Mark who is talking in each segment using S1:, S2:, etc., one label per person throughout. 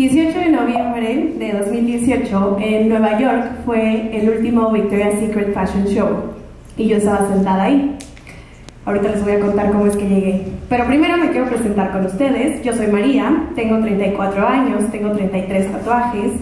S1: 18 de noviembre de 2018 en Nueva York fue el último Victoria's Secret Fashion Show y yo estaba sentada ahí. Ahorita les voy a contar cómo es que llegué. Pero primero me quiero presentar con ustedes. Yo soy María, tengo 34 años, tengo 33 tatuajes.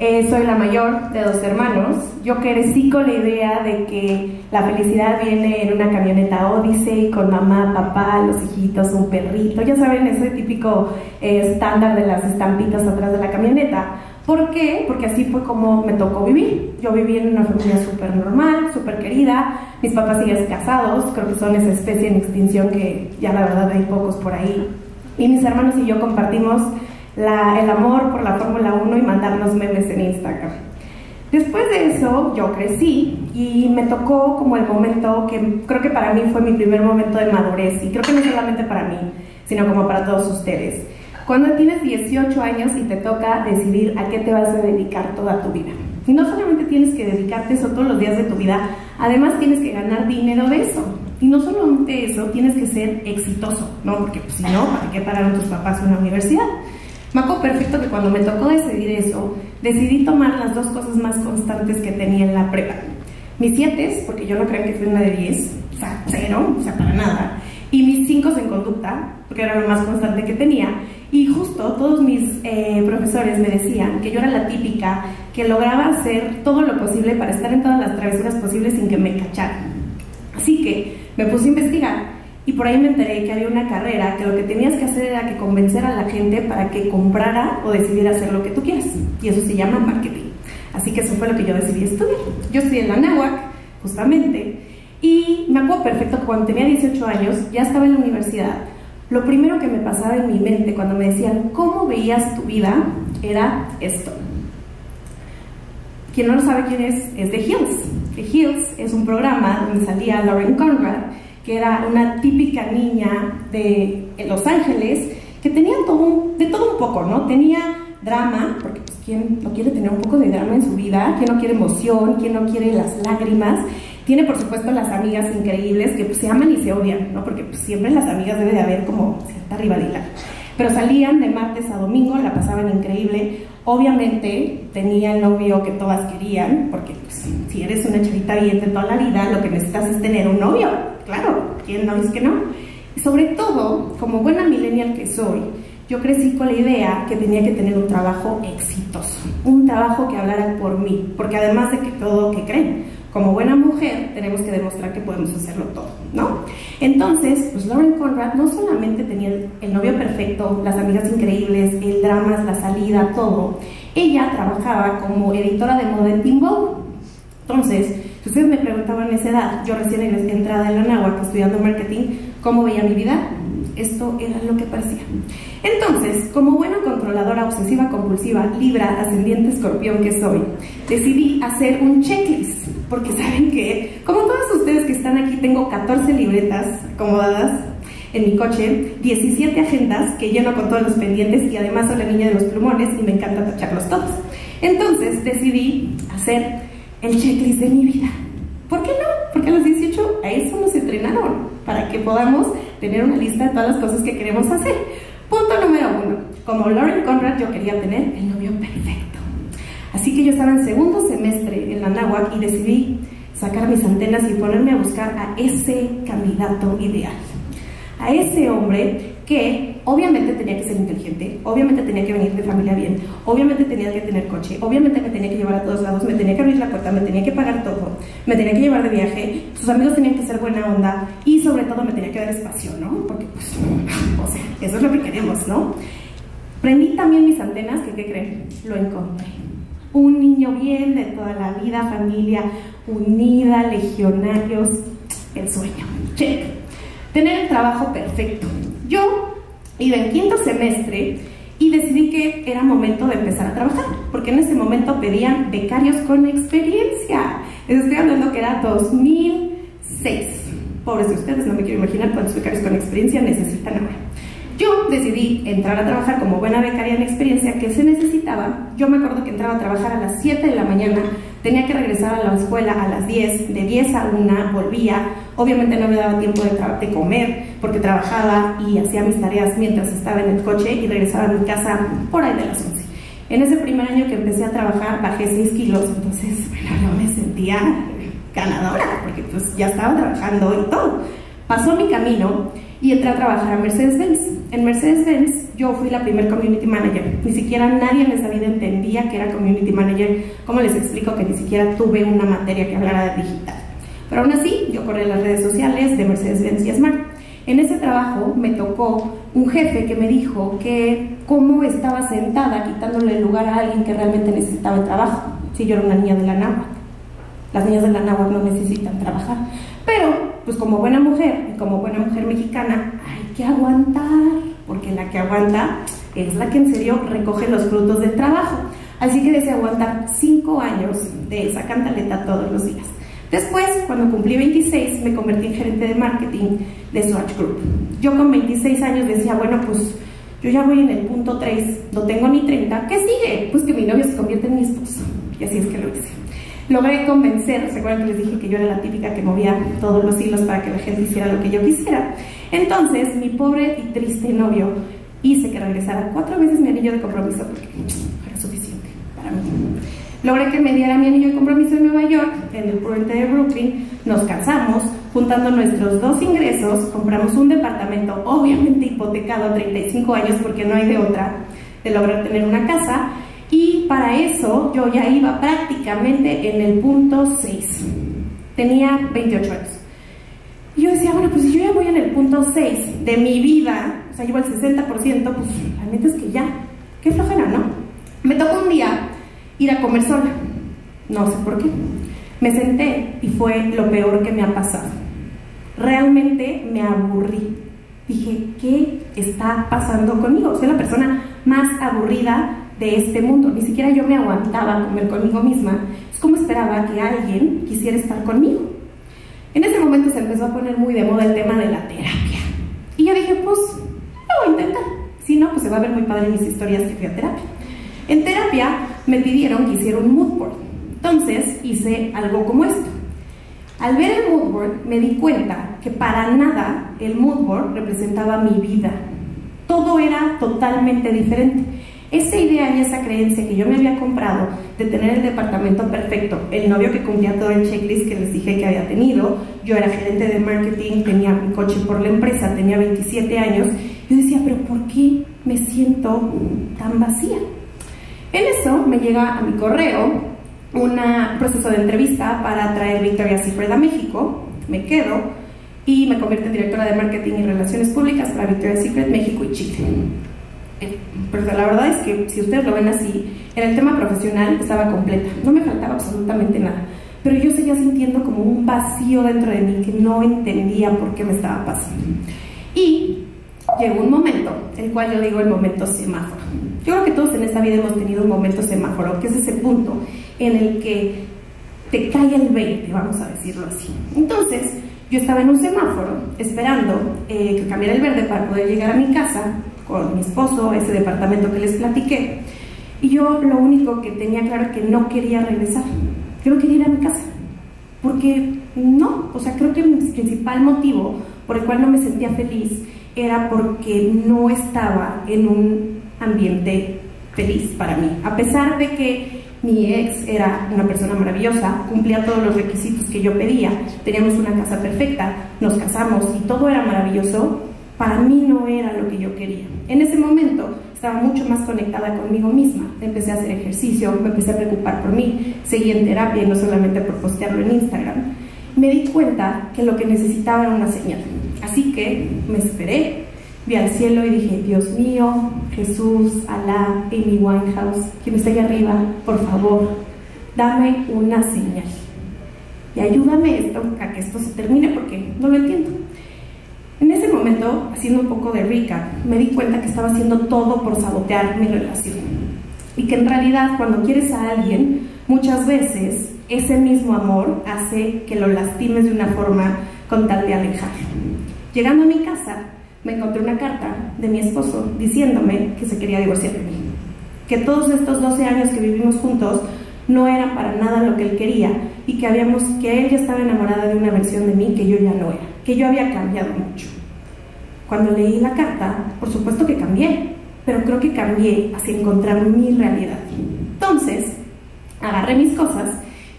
S1: Eh, soy la mayor de dos hermanos. Yo crecí con la idea de que la felicidad viene en una camioneta Odyssey con mamá, papá, los hijitos, un perrito. Ya saben, ese típico eh, estándar de las estampitas atrás de la camioneta. ¿Por qué? Porque así fue como me tocó vivir. Yo viví en una familia súper normal, súper querida. Mis papás siguen casados, creo que son esa especie en extinción que ya la verdad hay pocos por ahí. Y mis hermanos y yo compartimos el amor por la Fórmula 1 y mandarnos memes en Instagram. Después de eso yo crecí y me tocó como el momento que creo que para mí fue mi primer momento de madurez y creo que no solamente para mí, sino como para todos ustedes. Cuando tienes 18 años y te toca decidir a qué te vas a dedicar toda tu vida. Y no solamente tienes que dedicarte eso todos los días de tu vida, además tienes que ganar dinero de eso. Y no solamente eso, tienes que ser exitoso, ¿no? Porque pues, si no, ¿para qué pagaron tus papás una universidad? Me acuerdo perfecto que cuando me tocó decidir eso, decidí tomar las dos cosas más constantes que tenía en la prepa. Mis siete, porque yo no creo que fui una de 10, o sea, cero, o sea, para nada. Y mis cinco en conducta, porque era lo más constante que tenía. Y justo todos mis eh, profesores me decían que yo era la típica que lograba hacer todo lo posible para estar en todas las travesuras posibles sin que me cacharan. Así que me puse a investigar y por ahí me enteré que había una carrera que lo que tenías que hacer era que convencer a la gente para que comprara o decidiera hacer lo que tú quieras. Y eso se llama marketing. Así que eso fue lo que yo decidí estudiar. Yo estudié en la NAWAC, justamente, y me acuerdo perfecto que cuando tenía 18 años, ya estaba en la universidad, lo primero que me pasaba en mi mente cuando me decían, ¿cómo veías tu vida? Era esto. Quien no lo sabe quién es, es The Hills. The Hills es un programa donde salía Lauren Conrad, que era una típica niña de Los Ángeles, que tenía todo de todo un poco, ¿no? Tenía drama, porque pues, ¿quién no quiere tener un poco de drama en su vida? ¿Quién no quiere emoción? ¿Quién no quiere las lágrimas? Tiene, por supuesto, las amigas increíbles que pues, se aman y se odian, ¿no? Porque pues, siempre las amigas debe de haber como cierta rivalidad. Pero salían de martes a domingo, la pasaban increíble. Obviamente tenía el novio que todas querían, porque pues, si eres una chavita bien de toda la vida, lo que necesitas es tener un novio. Claro, ¿quién no dice que no? Y sobre todo, como buena millennial que soy, yo crecí con la idea que tenía que tener un trabajo exitoso, un trabajo que hablara por mí, porque además de que todo que creen, como buena mujer tenemos que demostrar que podemos hacerlo todo, ¿no? Entonces, pues Lauren Conrad no solamente tenía el novio perfecto, las amigas increíbles, el la salida, todo. Ella trabajaba como editora de moda en Teen Entonces, si ustedes me preguntaban esa edad, yo recién entrada en la NAWAC estudiando marketing, ¿cómo veía mi vida? Esto era lo que parecía. Entonces, como buena controladora obsesiva compulsiva, libra, ascendiente escorpión que soy, decidí hacer un checklist, porque saben que, como todos ustedes que están aquí, tengo 14 libretas acomodadas en mi coche, 17 agendas que lleno con todos los pendientes y además soy la niña de los plumones y me encanta tacharlos todos. Entonces decidí hacer el checklist de mi vida. ¿Por qué no? Porque a los 18 a eso nos entrenaron, para que podamos tener una lista de todas las cosas que queremos hacer. Punto número uno. Como Lauren Conrad, yo quería tener el novio perfecto. Así que yo estaba en segundo semestre en la NAWAC y decidí sacar mis antenas y ponerme a buscar a ese candidato ideal. A ese hombre que obviamente tenía que ser inteligente, obviamente tenía que venir de familia bien, obviamente tenía que tener coche, obviamente me tenía que llevar a todos lados, me tenía que abrir la puerta, me tenía que pagar todo, me tenía que llevar de viaje, sus amigos tenían que ser buena onda y sobre todo me tenía que dar espacio, ¿no? Porque pues, o sea, eso es lo que queremos, ¿no? Prendí también mis antenas, ¿qué creen? Lo encontré. Un niño bien de toda la vida, familia unida, legionarios, el sueño. Check. Tener el trabajo perfecto, yo iba en quinto semestre y decidí que era momento de empezar a trabajar, porque en ese momento pedían becarios con experiencia. Les estoy hablando que era 2006. Pobres de ustedes, no me quiero imaginar cuántos becarios con experiencia necesitan ahora. Yo decidí entrar a trabajar como buena becaria en experiencia que se necesitaba. Yo me acuerdo que entraba a trabajar a las 7 de la mañana, tenía que regresar a la escuela a las 10, de 10 a 1 volvía. Obviamente no me daba tiempo de, de comer porque trabajaba y hacía mis tareas mientras estaba en el coche y regresaba a mi casa por ahí de las 11. En ese primer año que empecé a trabajar bajé 6 kilos, entonces, bueno, yo me sentía ganadora, porque pues ya estaba trabajando y todo. Pasó mi camino y entré a trabajar a Mercedes-Benz. En Mercedes-Benz yo fui la primer community manager. Ni siquiera nadie en esa vida entendía que era community manager. ¿Cómo les explico que ni siquiera tuve una materia que hablara de digital? Pero aún así, yo corrí las redes sociales de Mercedes-Benz y Smart. En ese trabajo me tocó un jefe que me dijo que cómo estaba sentada quitándole el lugar a alguien que realmente necesitaba el trabajo, si yo era una niña de la náhuatl. Las niñas de la náhuatl no necesitan trabajar. Pero, pues como buena mujer y como buena mujer mexicana, hay que aguantar, porque la que aguanta es la que en serio recoge los frutos del trabajo. Así que deseo aguantar cinco años de esa cantaleta todos los días. Después, cuando cumplí 26, me convertí en gerente de marketing de Swatch Group. Yo con 26 años decía, bueno, pues yo ya voy en el punto 3, no tengo ni 30, ¿qué sigue? Pues que mi novio se convierta en mi esposo. Y así es que lo hice. Logré convencer, ¿se acuerdan que les dije que yo era la típica que movía todos los hilos para que la gente hiciera lo que yo quisiera? Entonces, mi pobre y triste novio hice que regresara cuatro veces mi anillo de compromiso porque era suficiente para mí. Logré que me diera mi anillo de compromiso en Nueva York, en el puente de Brooklyn. Nos casamos, juntando nuestros dos ingresos, compramos un departamento, obviamente hipotecado a 35 años porque no hay de otra, de lograr tener una casa. Y para eso yo ya iba prácticamente en el punto 6. Tenía 28 años. Y yo decía, bueno, pues si yo ya voy en el punto 6 de mi vida, o sea, llevo el 60%, pues la neta es que ya, qué flojera, ¿no? Me tocó un día ir a comer sola. No sé por qué. Me senté y fue lo peor que me ha pasado. Realmente me aburrí. Dije, ¿qué está pasando conmigo? Soy la persona más aburrida de este mundo. Ni siquiera yo me aguantaba comer conmigo misma. Es como esperaba que alguien quisiera estar conmigo. En ese momento se empezó a poner muy de moda el tema de la terapia. Y yo dije, pues, lo voy a intentar. Si no, pues se va a ver muy padre en mis historias que fui a terapia. En terapia me pidieron que hiciera un mood board. Entonces hice algo como esto. Al ver el mood board me di cuenta que para nada el mood board representaba mi vida. Todo era totalmente diferente. Esa idea y esa creencia que yo me había comprado de tener el departamento perfecto, el novio que cumplía todo el checklist que les dije que había tenido, yo era gerente de marketing, tenía mi coche por la empresa, tenía 27 años, yo decía, pero ¿por qué me siento tan vacía? En eso me llega a mi correo un proceso de entrevista para traer Victoria's Secret a México, me quedo y me convierto en directora de marketing y relaciones públicas para Victoria's Secret México y Chile. Eh, pero la verdad es que si ustedes lo ven así, en el tema profesional estaba completa, no me faltaba absolutamente nada, pero yo seguía sintiendo como un vacío dentro de mí que no entendía por qué me estaba pasando. Y llegó un momento, el cual yo digo el momento semáforo. Yo creo que todos en esta vida hemos tenido un momento semáforo, que es ese punto en el que te cae el 20, vamos a decirlo así. Entonces, yo estaba en un semáforo esperando eh, que cambiara el verde para poder llegar a mi casa con mi esposo, ese departamento que les platiqué. Y yo lo único que tenía claro que no quería regresar. No quería ir a mi casa. Porque no, o sea, creo que mi principal motivo por el cual no me sentía feliz era porque no estaba en un ambiente feliz para mí. A pesar de que mi ex era una persona maravillosa, cumplía todos los requisitos que yo pedía, teníamos una casa perfecta, nos casamos y todo era maravilloso, para mí no era lo que yo quería. En ese momento estaba mucho más conectada conmigo misma, empecé a hacer ejercicio, me empecé a preocupar por mí, seguí en terapia y no solamente por postearlo en Instagram. Me di cuenta que lo que necesitaba era una señal, así que me esperé, vi al cielo y dije, Dios mío, Jesús, Alá, Amy Winehouse, quien está ahí arriba, por favor, dame una señal. Y ayúdame esto, a que esto se termine porque no lo entiendo. En ese momento, haciendo un poco de recap, me di cuenta que estaba haciendo todo por sabotear mi relación. Y que en realidad cuando quieres a alguien, muchas veces ese mismo amor hace que lo lastimes de una forma con tal de alejarlo. Llegando a mi casa, me encontré una carta de mi esposo diciéndome que se quería divorciar de mí. Que todos estos 12 años que vivimos juntos no eran para nada lo que él quería y que habíamos que él ya estaba enamorada de una versión de mí que yo ya no era, que yo había cambiado mucho. Cuando leí la carta, por supuesto que cambié, pero creo que cambié hacia encontrar mi realidad. Entonces, agarré mis cosas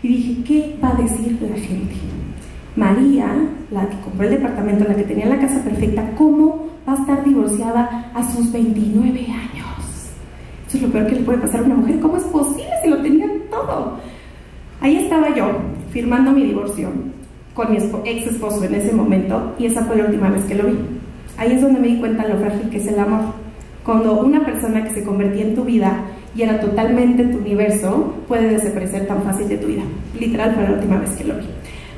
S1: y dije, ¿qué va a decir la gente? María, la que compró el departamento, la que tenía la casa perfecta, ¿cómo va a estar divorciada a sus 29 años? Eso es lo peor que le puede pasar a una mujer. ¿Cómo es posible si lo tenían todo? Ahí estaba yo, firmando mi divorcio con mi ex esposo en ese momento, y esa fue la última vez que lo vi. Ahí es donde me di cuenta lo frágil que es el amor. Cuando una persona que se convertía en tu vida y era totalmente tu universo, puede desaparecer tan fácil de tu vida. Literal fue la última vez que lo vi.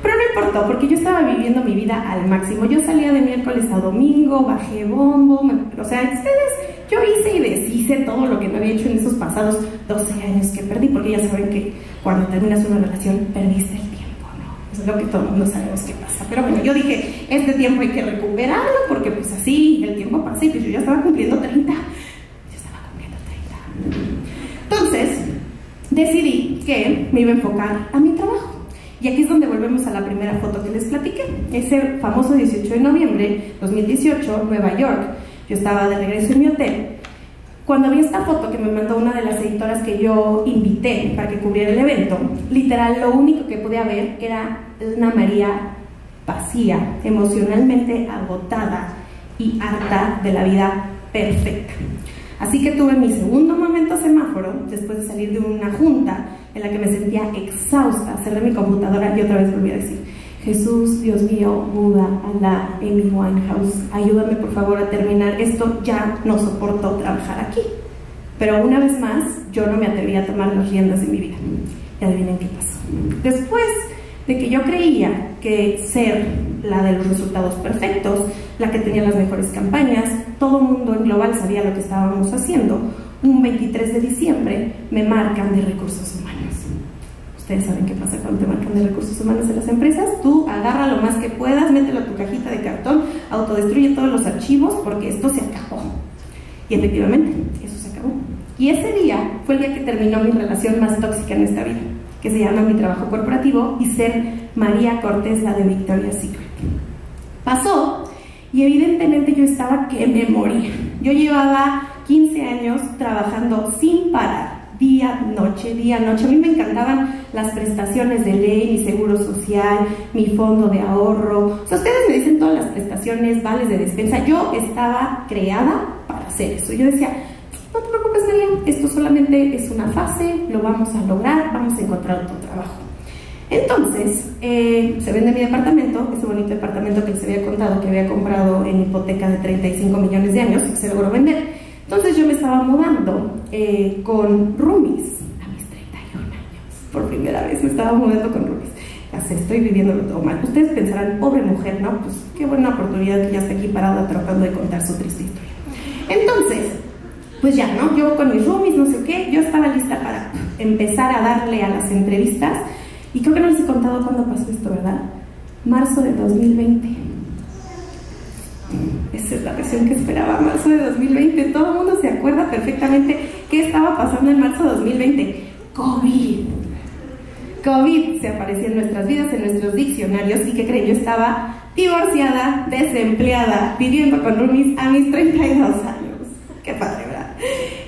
S1: Pero no importó, porque yo estaba viviendo mi vida al máximo. Yo salía de miércoles a domingo, bajé bombo, o sea, ustedes, yo hice y deshice todo lo que me había hecho en esos pasados 12 años que perdí, porque ya saben que cuando terminas una relación perdiste el tiempo, ¿no? Eso lo que todo el mundo sabemos que pasa. Pero bueno, yo dije, este tiempo hay que recuperarlo, porque pues así el tiempo pasa y pues yo ya estaba cumpliendo 30. Yo estaba cumpliendo 30. Entonces, decidí que me iba a enfocar a mi trabajo. Y aquí es donde volvemos a la primera foto que les platiqué, ese famoso 18 de noviembre 2018, Nueva York. Yo estaba de regreso en mi hotel. Cuando vi esta foto que me mandó una de las editoras que yo invité para que cubriera el evento, literal lo único que podía ver era una María vacía, emocionalmente agotada y harta de la vida perfecta. Así que tuve mi segundo momento semáforo después de salir de una junta en la que me sentía exhausta. Cerré mi computadora y otra vez volví a decir, Jesús, Dios mío, Buda, Alá, Amy Winehouse, ayúdame por favor a terminar esto, ya no soporto trabajar aquí. Pero una vez más, yo no me atreví a tomar las riendas de mi vida. Y adivinen qué pasó. Después de que yo creía que ser la de los resultados perfectos, la que tenía las mejores campañas, todo el mundo en global sabía lo que estábamos haciendo. Un 23 de diciembre me marcan de recursos humanos. Ustedes saben qué pasa cuando te marcan de recursos humanos en las empresas. Tú agarra lo más que puedas, mételo a tu cajita de cartón, autodestruye todos los archivos porque esto se acabó. Y efectivamente, eso se acabó. Y ese día fue el día que terminó mi relación más tóxica en esta vida que se llama Mi Trabajo Corporativo, y ser María Cortés, la de Victoria's Secret. Pasó y evidentemente yo estaba que me moría. Yo llevaba 15 años trabajando sin parar, día, noche, día, noche. A mí me encantaban las prestaciones de ley, mi seguro social, mi fondo de ahorro. O sea, ustedes me dicen todas las prestaciones, vales de despensa. Yo estaba creada para hacer eso. Yo decía, no te preocupes María, esto solamente es una fase, lo vamos a lograr, vamos a encontrar otro trabajo. Entonces, eh, se vende mi departamento, ese bonito departamento que les había contado que había comprado en hipoteca de 35 millones de años, se logró vender. Entonces yo me estaba mudando eh, con roomies a mis 31 años. Por primera vez me estaba mudando con roomies. Ya sé, estoy viviéndolo todo mal. Ustedes pensarán, pobre mujer, ¿no? Pues qué buena oportunidad que ya está aquí parada tratando de contar su triste historia. Entonces, pues ya, ¿no? Yo con mis roomies, no sé qué, yo estaba lista para empezar a darle a las entrevistas y creo que no les he contado cuándo pasó esto, ¿verdad? Marzo de 2020. Esa es la versión que esperaba, marzo de 2020. Todo el mundo se acuerda perfectamente qué estaba pasando en marzo de 2020. COVID. COVID se apareció en nuestras vidas, en nuestros diccionarios y que creen, yo estaba divorciada, desempleada, viviendo con roomies a mis 32 años. Qué padre, ¿verdad?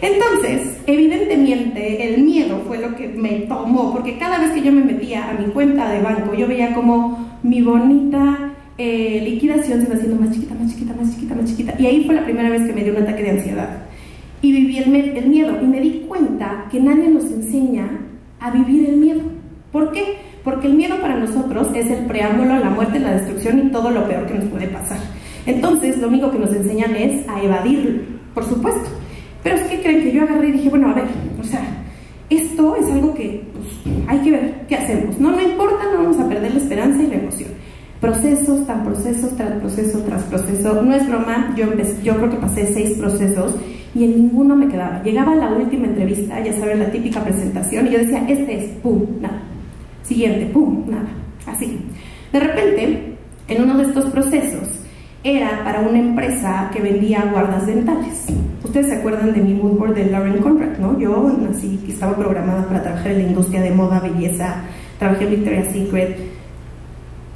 S1: Entonces, evidentemente, el miedo fue lo que me tomó, porque cada vez que yo me metía a mi cuenta de banco, yo veía como mi bonita eh, liquidación se iba haciendo más chiquita, más chiquita, más chiquita, más chiquita. Y ahí fue la primera vez que me dio un ataque de ansiedad. Y viví el, el miedo. Y me di cuenta que nadie nos enseña a vivir el miedo. ¿Por qué? Porque el miedo para nosotros es el preámbulo a la muerte, la destrucción y todo lo peor que nos puede pasar. Entonces, lo único que nos enseñan es a evadirlo, por supuesto. Pero es que creen que yo agarré y dije, bueno, a ver, o sea, esto es algo que pues, hay que ver qué hacemos. No, no importa, no vamos a perder la esperanza y la emoción. Procesos, tan procesos, tras proceso, tras proceso. No es broma, yo, yo creo que pasé seis procesos y en ninguno me quedaba. Llegaba la última entrevista, ya saben, la típica presentación, y yo decía, este es, pum, nada. Siguiente, pum, nada. Así. De repente, en uno de estos procesos, era para una empresa que vendía guardas dentales. Ustedes se acuerdan de mi mood board de Lauren Conrad, ¿no? Yo así estaba programada para trabajar en la industria de moda, belleza, trabajé en Victoria's Secret,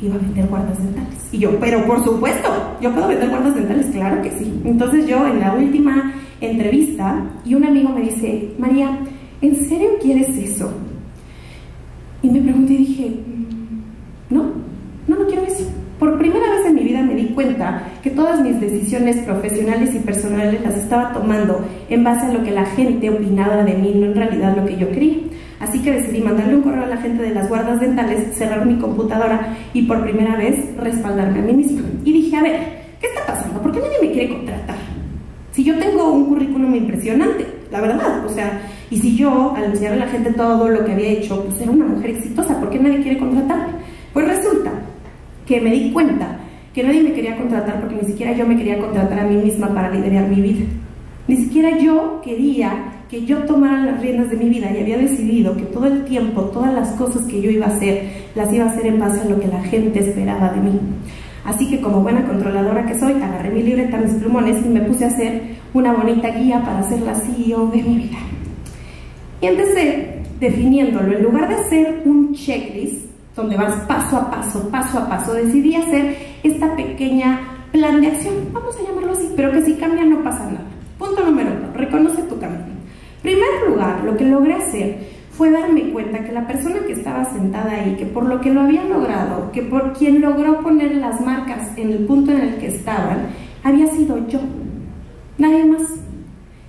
S1: iba a vender guardas dentales. Y yo, pero por supuesto, yo puedo vender guardas dentales, claro que sí. Entonces yo en la última entrevista y un amigo me dice, María, ¿en serio quieres eso? Y me pregunté y dije, mm, no, no, no quiero eso. Por primera vez en mi vida me di cuenta que todas mis decisiones profesionales y personales las estaba tomando en base a lo que la gente opinaba de mí, no en realidad lo que yo quería. Así que decidí mandarle un correo a la gente de las guardas dentales, cerrar mi computadora y por primera vez respaldarme a mí misma. Y dije, a ver, ¿qué está pasando? ¿Por qué nadie me quiere contratar? Si yo tengo un currículum impresionante, la verdad, o sea, y si yo, al enseñarle a la gente todo lo que había hecho, pues era una mujer exitosa, ¿por qué nadie quiere contratarme? Pues resulta que me di cuenta que nadie me quería contratar porque ni siquiera yo me quería contratar a mí misma para liderar mi vida. Ni siquiera yo quería que yo tomara las riendas de mi vida y había decidido que todo el tiempo, todas las cosas que yo iba a hacer, las iba a hacer en base a lo que la gente esperaba de mí. Así que como buena controladora que soy, agarré mi libreta, mis plumones y me puse a hacer una bonita guía para ser la CEO de mi vida. Y empecé definiéndolo, en lugar de hacer un checklist, donde vas paso a paso, paso a paso, decidí hacer esta pequeña plan de acción, vamos a llamarlo así, pero que si cambia no pasa nada. Punto número uno, reconoce tu camino. Primer lugar, lo que logré hacer fue darme cuenta que la persona que estaba sentada ahí, que por lo que lo había logrado, que por quien logró poner las marcas en el punto en el que estaban, había sido yo, nadie más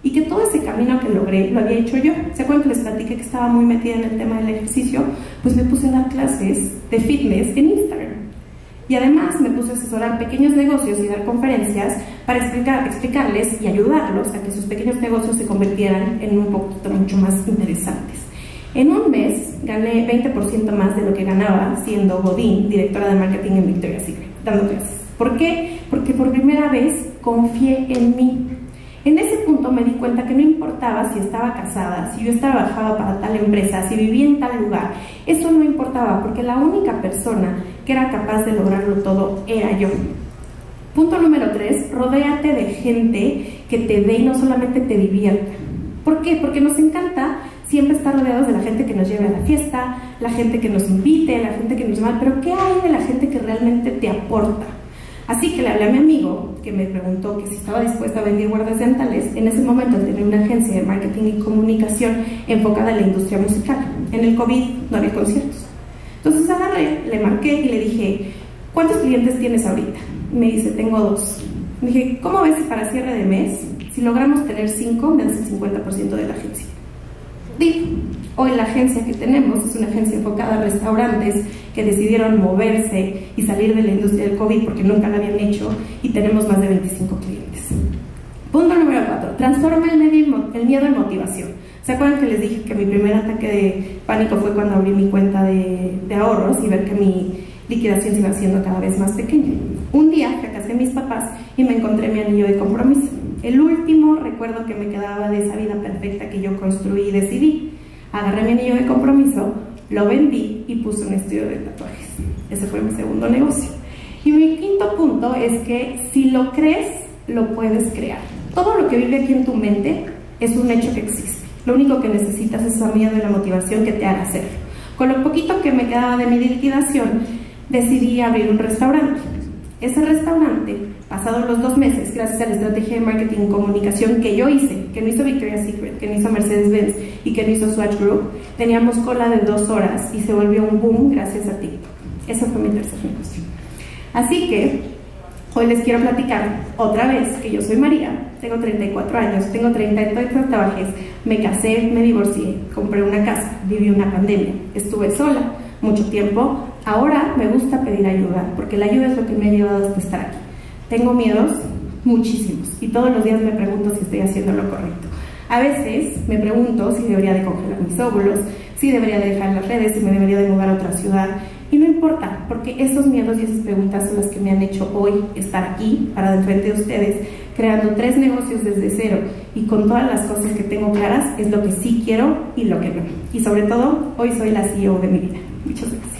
S1: y que todo ese camino que logré lo había hecho yo. ¿Se acuerdan que les platiqué que estaba muy metida en el tema del ejercicio? Pues me puse a dar clases de fitness en Instagram. Y además me puse a asesorar pequeños negocios y dar conferencias para explicar, explicarles y ayudarlos a que sus pequeños negocios se convirtieran en un poquito mucho más interesantes. En un mes gané 20% más de lo que ganaba siendo Godín, directora de marketing en Victoria's Secret, dando clases. ¿Por qué? Porque por primera vez confié en mí en ese punto me di cuenta que no importaba si estaba casada, si yo trabajaba para tal empresa, si vivía en tal lugar, eso no importaba porque la única persona que era capaz de lograrlo todo era yo. Punto número tres, rodéate de gente que te dé y no solamente te divierta. ¿Por qué? Porque nos encanta siempre estar rodeados de la gente que nos lleve a la fiesta, la gente que nos invite, la gente que nos llama, pero ¿qué hay de la gente que realmente te aporta? Así que le hablé a mi amigo que me preguntó que si estaba dispuesta a vender guardas dentales. En ese momento tenía una agencia de marketing y comunicación enfocada en la industria musical. En el COVID no había conciertos. Entonces agarré, le marqué y le dije, ¿cuántos clientes tienes ahorita? Me dice, tengo dos. Me dije, ¿cómo ves si para cierre de mes, si logramos tener cinco, me das el 50% de la agencia? Digo, hoy la agencia que tenemos es una agencia enfocada a restaurantes que decidieron moverse y salir de la industria del COVID porque nunca la habían hecho y tenemos más de 25 clientes. Punto número 4. Transforma el, miedo en motivación. ¿Se acuerdan que les dije que mi primer ataque de pánico fue cuando abrí mi cuenta de, de ahorros y ver que mi liquidación se iba haciendo cada vez más pequeña? Un día fracasé a mis papás y me encontré mi anillo de compromiso. El último recuerdo que me quedaba de esa vida perfecta que yo construí y decidí. Agarré mi anillo de compromiso, lo vendí y puse un estudio de tatuajes. Ese fue mi segundo negocio. Y mi quinto punto es que si lo crees, lo puedes crear. Todo lo que vive aquí en tu mente es un hecho que existe. Lo único que necesitas es esa miedo y la motivación que te haga hacerlo. Con lo poquito que me quedaba de mi liquidación, decidí abrir un restaurante. Ese restaurante, pasados los dos meses, gracias a la estrategia de marketing y comunicación que yo hice, que no hizo Victoria's Secret, que no hizo Mercedes-Benz y que no hizo Swatch Group, teníamos cola de dos horas y se volvió un boom gracias a TikTok. Eso fue mi tercer negocio. Así que hoy les quiero platicar otra vez que yo soy María, tengo 34 años, tengo 30 trabajes, me casé, me divorcié, compré una casa, viví una pandemia, estuve sola mucho tiempo, Ahora me gusta pedir ayuda, porque la ayuda es lo que me ha llevado hasta estar aquí. Tengo miedos, muchísimos, y todos los días me pregunto si estoy haciendo lo correcto. A veces me pregunto si debería de congelar mis óvulos, si debería de dejar las redes, si me debería de mudar a otra ciudad. Y no importa, porque esos miedos y esas preguntas son las que me han hecho hoy estar aquí, para de frente de ustedes, creando tres negocios desde cero y con todas las cosas que tengo claras, es lo que sí quiero y lo que no. Y sobre todo, hoy soy la CEO de mi vida. Muchas gracias.